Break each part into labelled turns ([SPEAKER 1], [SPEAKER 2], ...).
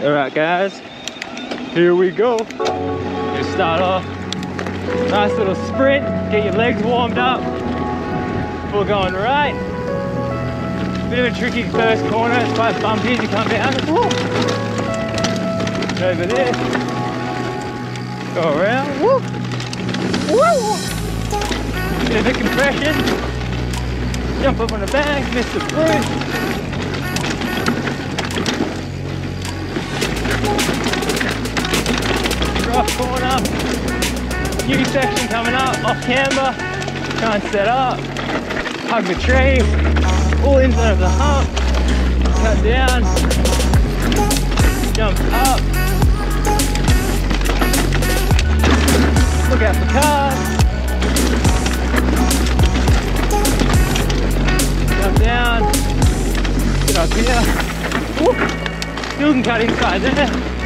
[SPEAKER 1] All right, guys, here we go. Start off, nice little sprint, get your legs warmed up. We're going right. Bit of a tricky first corner, it's quite bumpy as you come down. Woo. Over there. Go around. Woo. Woo. Bit of a compression. Jump up on the back, miss the bridge. Rough corner. New section coming up, off camber. Try and set up. Hug the tree. All inside of the hump. Cut down. Jump up. Look out for cars. Jump down. Get up here. Woo. Still can cut inside there.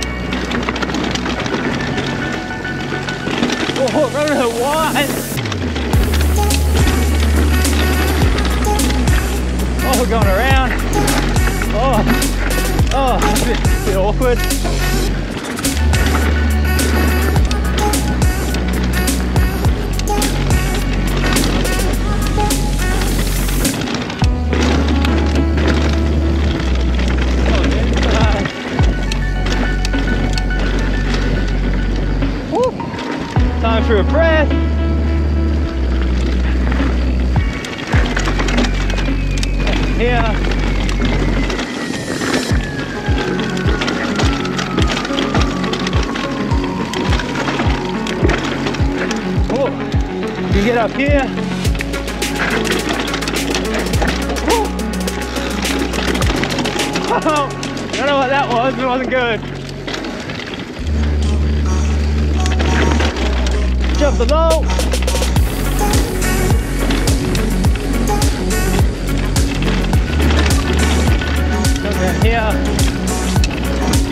[SPEAKER 1] Oh. Oh, we're going around. Oh, oh, that's a bit awkward. For a breath. Here. Oh, you get up here. Oh, I don't know what that was, it wasn't good. Jump below. Come down here.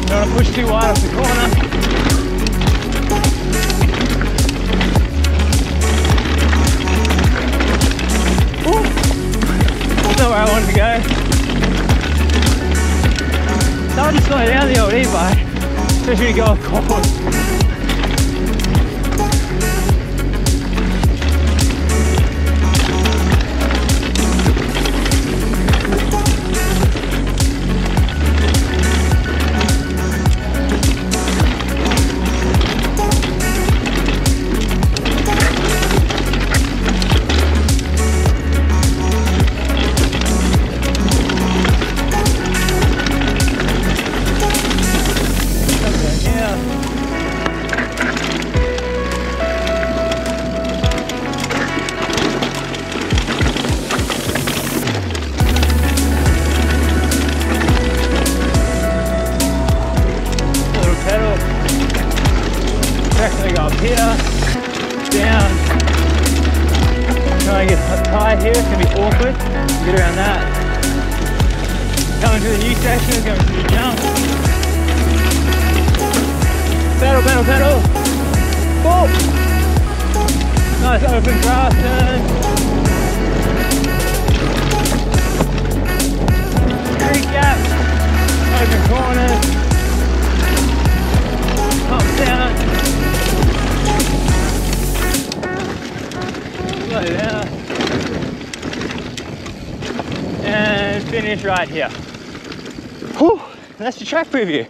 [SPEAKER 1] Don't to push too wide off the corner. Ooh. Not where I wanted to go. Hard to slow down the old e-bike, especially to go off course. Up here, down. Trying to get tight here, it's gonna be awkward. Get around that. Coming to the new section, going to the jump. Pedal, pedal, pedal. Whoa. Nice open grass turn. Finish right here. Whew, that's the track preview.